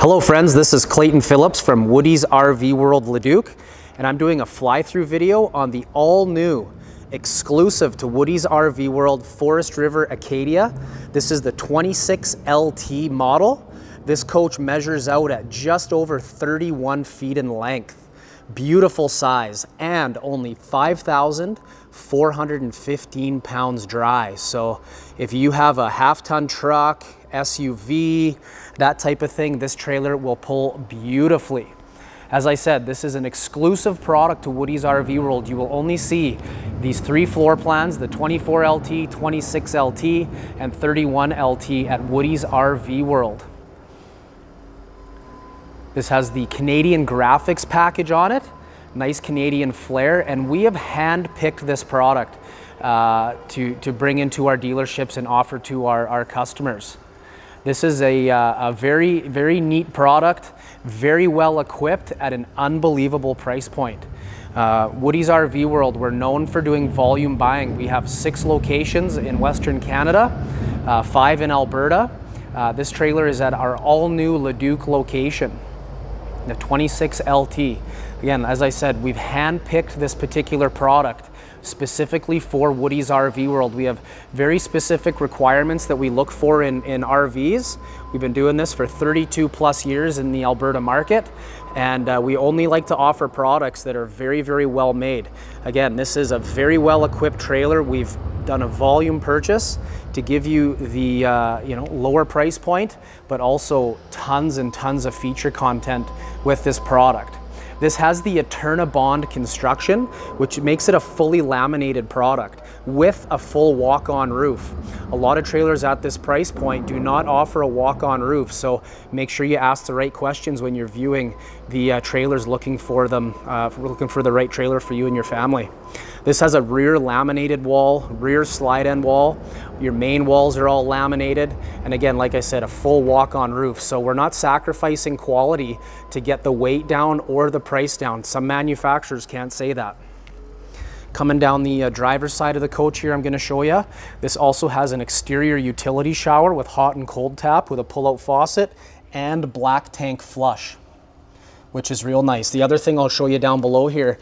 Hello friends, this is Clayton Phillips from Woody's RV World Leduc and I'm doing a fly-through video on the all-new exclusive to Woody's RV World Forest River Acadia. This is the 26LT model. This coach measures out at just over 31 feet in length. Beautiful size and only 5,415 pounds dry. So if you have a half ton truck, SUV, that type of thing, this trailer will pull beautifully. As I said, this is an exclusive product to Woody's RV World. You will only see these three floor plans, the 24LT, 26LT, and 31LT at Woody's RV World. This has the Canadian graphics package on it, nice Canadian flair, and we have hand-picked this product uh, to, to bring into our dealerships and offer to our, our customers. This is a, uh, a very, very neat product, very well equipped at an unbelievable price point. Uh, Woody's RV World, we're known for doing volume buying. We have six locations in Western Canada, uh, five in Alberta. Uh, this trailer is at our all new Leduc location, the 26LT. Again, as I said, we've handpicked this particular product specifically for Woody's RV World. We have very specific requirements that we look for in, in RVs. We've been doing this for 32 plus years in the Alberta market and uh, we only like to offer products that are very, very well made. Again, this is a very well equipped trailer. We've done a volume purchase to give you the uh, you know lower price point, but also tons and tons of feature content with this product. This has the EternaBond construction, which makes it a fully laminated product with a full walk-on roof. A lot of trailers at this price point do not offer a walk-on roof, so make sure you ask the right questions when you're viewing the uh, trailers looking for them, uh, looking for the right trailer for you and your family. This has a rear laminated wall, rear slide end wall. Your main walls are all laminated. And again, like I said, a full walk-on roof. So we're not sacrificing quality to get the weight down or the price down. Some manufacturers can't say that. Coming down the uh, driver's side of the coach here, I'm gonna show you. This also has an exterior utility shower with hot and cold tap with a pull-out faucet and black tank flush, which is real nice. The other thing I'll show you down below here,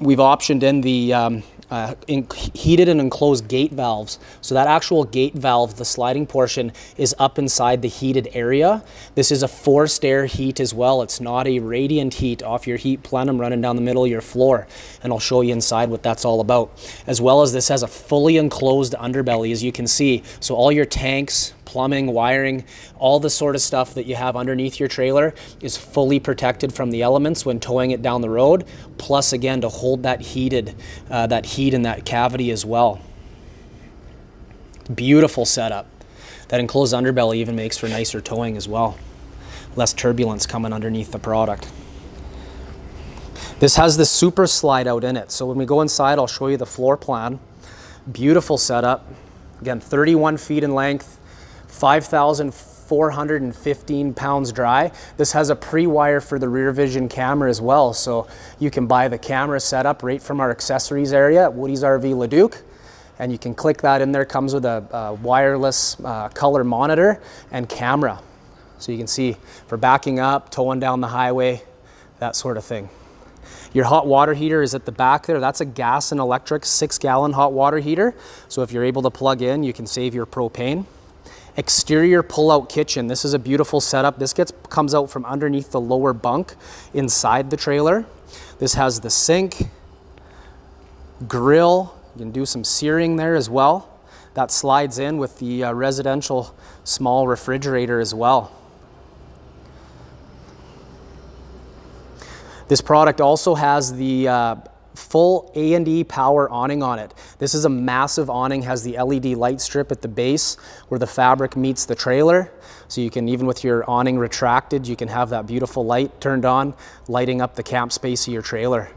we've optioned in the um, uh, in heated and enclosed gate valves. So that actual gate valve, the sliding portion, is up inside the heated area. This is a forced air heat as well. It's not a radiant heat off your heat plenum running down the middle of your floor. And I'll show you inside what that's all about. As well as this has a fully enclosed underbelly, as you can see. So all your tanks, plumbing, wiring, all the sort of stuff that you have underneath your trailer is fully protected from the elements when towing it down the road. Plus, again, to hold that heated, uh, that heat in that cavity as well. Beautiful setup. That enclosed underbelly even makes for nicer towing as well. Less turbulence coming underneath the product. This has the super slide out in it. So when we go inside, I'll show you the floor plan. Beautiful setup. Again, 31 feet in length, 5,415 pounds dry. This has a pre-wire for the rear vision camera as well. So you can buy the camera setup right from our accessories area at Woody's RV Leduc. And you can click that in there, comes with a, a wireless uh, color monitor and camera. So you can see for backing up, towing down the highway, that sort of thing. Your hot water heater is at the back there. That's a gas and electric six gallon hot water heater. So if you're able to plug in, you can save your propane. Exterior pull-out kitchen. This is a beautiful setup. This gets comes out from underneath the lower bunk inside the trailer. This has the sink, grill. You can do some searing there as well. That slides in with the uh, residential small refrigerator as well. This product also has the uh, full A&E power awning on it. This is a massive awning, has the LED light strip at the base where the fabric meets the trailer. So you can, even with your awning retracted, you can have that beautiful light turned on, lighting up the camp space of your trailer.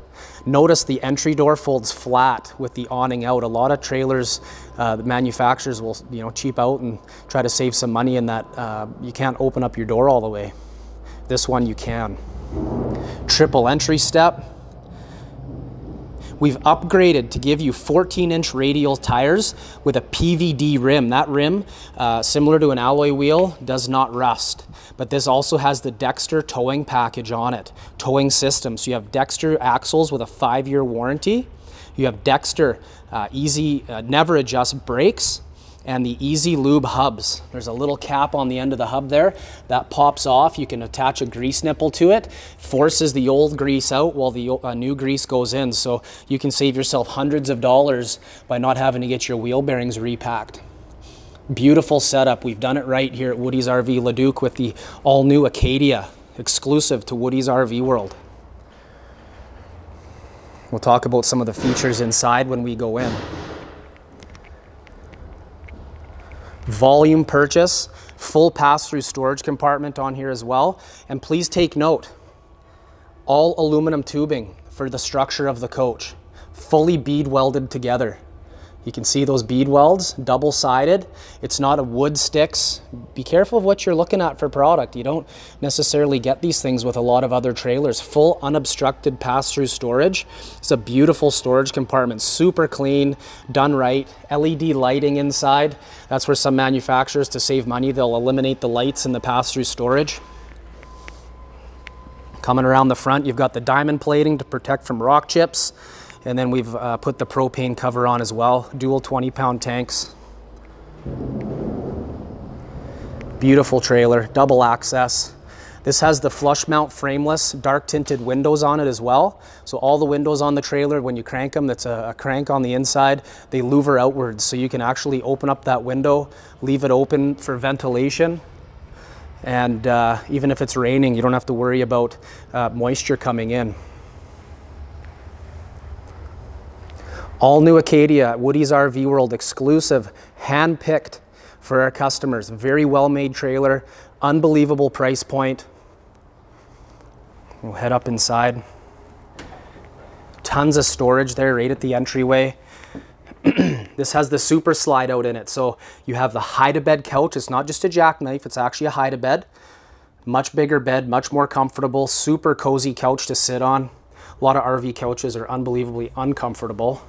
Notice the entry door folds flat with the awning out. A lot of trailers, uh, the manufacturers will you know cheap out and try to save some money in that uh, you can't open up your door all the way. This one you can. Triple entry step, We've upgraded to give you 14 inch radial tires with a PVD rim. That rim, uh, similar to an alloy wheel, does not rust. But this also has the Dexter towing package on it, towing system. So you have Dexter axles with a five year warranty. You have Dexter uh, easy, uh, never adjust brakes and the E-Z Lube hubs. There's a little cap on the end of the hub there that pops off. You can attach a grease nipple to it, forces the old grease out while the uh, new grease goes in. So you can save yourself hundreds of dollars by not having to get your wheel bearings repacked. Beautiful setup. We've done it right here at Woody's RV Leduc with the all new Acadia, exclusive to Woody's RV World. We'll talk about some of the features inside when we go in. Volume purchase, full pass-through storage compartment on here as well. And please take note, all aluminum tubing for the structure of the coach, fully bead welded together. You can see those bead welds, double-sided. It's not a wood sticks. Be careful of what you're looking at for product. You don't necessarily get these things with a lot of other trailers. Full unobstructed pass-through storage. It's a beautiful storage compartment, super clean, done right. LED lighting inside. That's where some manufacturers, to save money, they'll eliminate the lights in the pass-through storage. Coming around the front, you've got the diamond plating to protect from rock chips. And then we've uh, put the propane cover on as well. Dual 20 pound tanks. Beautiful trailer, double access. This has the flush mount frameless dark tinted windows on it as well. So all the windows on the trailer, when you crank them, that's a, a, crank on the inside, they louver outwards. So you can actually open up that window, leave it open for ventilation. And uh, even if it's raining, you don't have to worry about uh, moisture coming in. All new Acadia, Woody's RV World exclusive, hand-picked for our customers. Very well-made trailer, unbelievable price point. We'll head up inside. Tons of storage there right at the entryway. this has the super slide out in it. So you have the hide-a-bed couch. It's not just a jackknife, it's actually a hide-a-bed. Much bigger bed, much more comfortable, super cozy couch to sit on. A lot of RV couches are unbelievably uncomfortable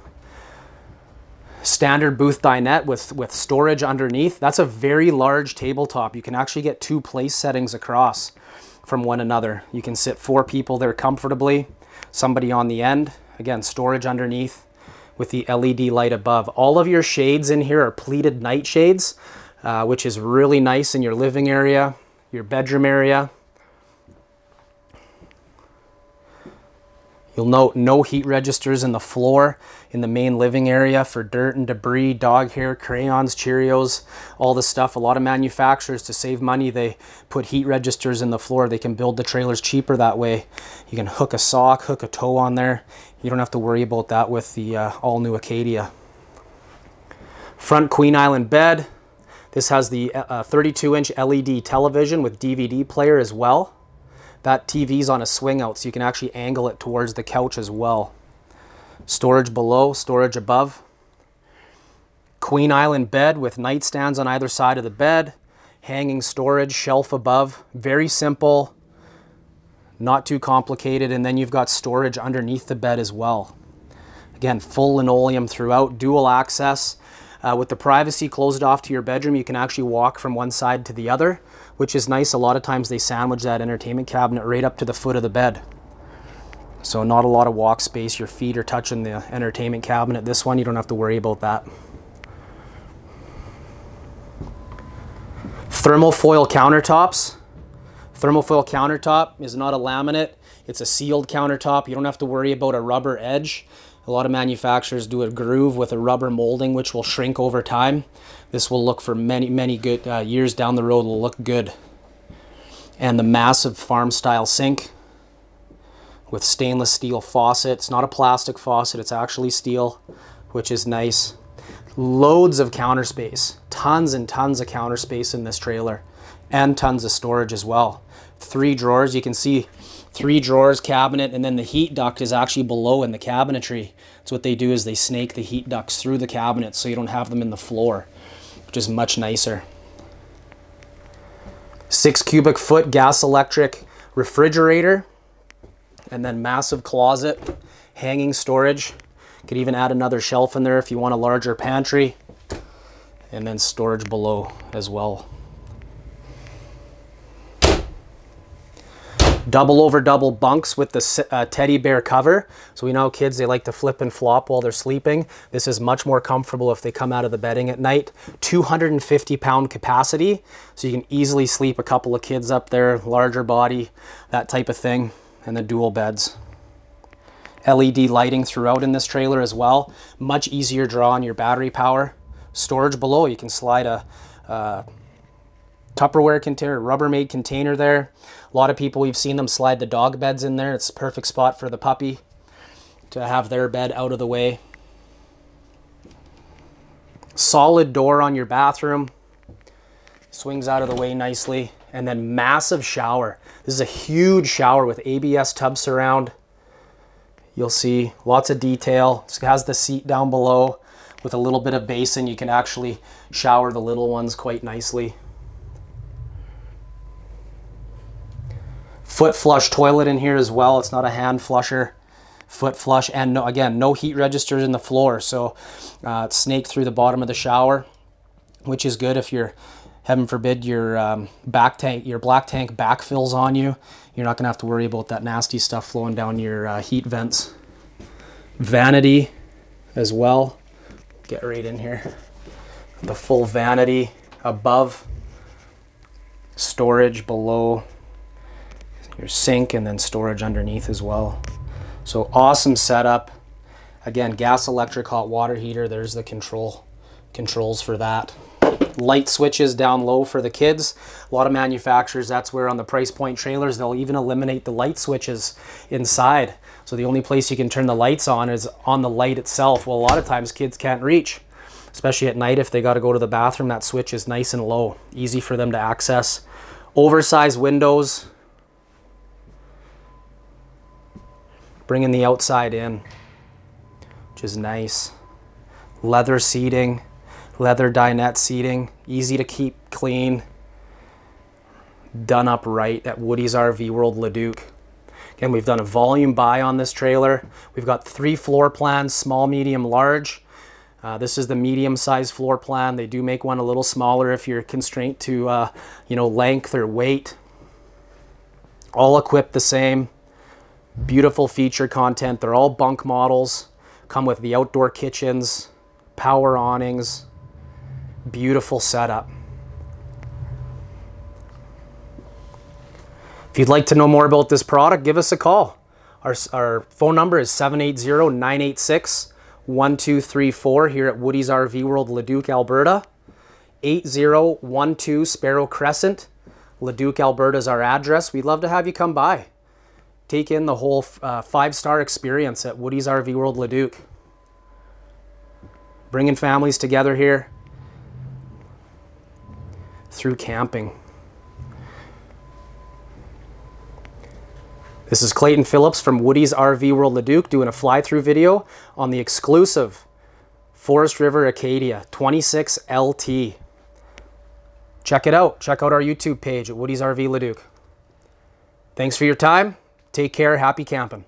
standard booth dinette with, with storage underneath. That's a very large tabletop. You can actually get two place settings across from one another. You can sit four people there comfortably, somebody on the end, again, storage underneath with the LED light above. All of your shades in here are pleated night shades, uh, which is really nice in your living area, your bedroom area. You'll note no heat registers in the floor in the main living area for dirt and debris, dog hair, crayons, Cheerios, all the stuff. A lot of manufacturers, to save money, they put heat registers in the floor. They can build the trailers cheaper that way. You can hook a sock, hook a toe on there. You don't have to worry about that with the uh, all-new Acadia. Front Queen Island bed. This has the 32-inch uh, LED television with DVD player as well. That TV's on a swing out, so you can actually angle it towards the couch as well. Storage below, storage above. Queen Island bed with nightstands on either side of the bed. Hanging storage, shelf above. Very simple, not too complicated. And then you've got storage underneath the bed as well. Again, full linoleum throughout, dual access. Uh, with the privacy closed off to your bedroom, you can actually walk from one side to the other, which is nice. A lot of times they sandwich that entertainment cabinet right up to the foot of the bed. So not a lot of walk space. Your feet are touching the entertainment cabinet. This one, you don't have to worry about that. Thermofoil countertops. Thermofoil countertop is not a laminate. It's a sealed countertop. You don't have to worry about a rubber edge. A lot of manufacturers do a groove with a rubber molding, which will shrink over time. This will look for many, many good uh, years down the road will look good. And the massive farm style sink with stainless steel faucet. It's not a plastic faucet, it's actually steel, which is nice. Loads of counter space, tons and tons of counter space in this trailer and tons of storage as well. Three drawers, you can see three drawers, cabinet, and then the heat duct is actually below in the cabinetry. So what they do is they snake the heat ducts through the cabinet so you don't have them in the floor, is much nicer. Six cubic foot gas electric refrigerator, and then massive closet, hanging storage. Could even add another shelf in there if you want a larger pantry. And then storage below as well. Double over double bunks with the uh, teddy bear cover. So we know kids, they like to flip and flop while they're sleeping. This is much more comfortable if they come out of the bedding at night. 250 pound capacity. So you can easily sleep a couple of kids up there, larger body, that type of thing. And the dual beds. LED lighting throughout in this trailer as well. Much easier draw on your battery power. Storage below, you can slide a uh, Tupperware container, Rubbermaid container there. A lot of people, we've seen them slide the dog beds in there. It's a perfect spot for the puppy to have their bed out of the way. Solid door on your bathroom. Swings out of the way nicely. And then massive shower. This is a huge shower with ABS tub surround. You'll see lots of detail. It has the seat down below with a little bit of basin. You can actually shower the little ones quite nicely. Foot flush toilet in here as well. It's not a hand flusher. Foot flush and no, again, no heat registers in the floor. So uh, snake through the bottom of the shower, which is good if you're, heaven forbid, your um, back tank, your black tank backfills on you. You're not gonna have to worry about that nasty stuff flowing down your uh, heat vents. Vanity as well. Get right in here. The full vanity above, storage below, your sink and then storage underneath as well. So awesome setup. Again, gas electric hot water heater. There's the control controls for that. Light switches down low for the kids. A lot of manufacturers, that's where on the price point trailers, they'll even eliminate the light switches inside. So the only place you can turn the lights on is on the light itself. Well, a lot of times kids can't reach, especially at night if they got to go to the bathroom. That switch is nice and low, easy for them to access. Oversized windows, bringing the outside in, which is nice. Leather seating, leather dinette seating, easy to keep clean, done up right at Woody's RV World Leduc. Again, we've done a volume buy on this trailer. We've got three floor plans, small, medium, large. Uh, this is the medium size floor plan. They do make one a little smaller if you're constrained to, uh, you know, length or weight. All equipped the same. Beautiful feature content. They're all bunk models. Come with the outdoor kitchens, power awnings, beautiful setup. If you'd like to know more about this product, give us a call. Our, our phone number is 780-986-1234 here at Woody's RV World, Leduc, Alberta. 8012 Sparrow Crescent, Leduc, Alberta is our address. We'd love to have you come by take in the whole uh, five-star experience at Woody's RV World Leduc. Bringing families together here through camping. This is Clayton Phillips from Woody's RV World Leduc doing a fly-through video on the exclusive Forest River Acadia 26 LT. Check it out. Check out our YouTube page at Woody's RV Leduc. Thanks for your time. Take care. Happy camping.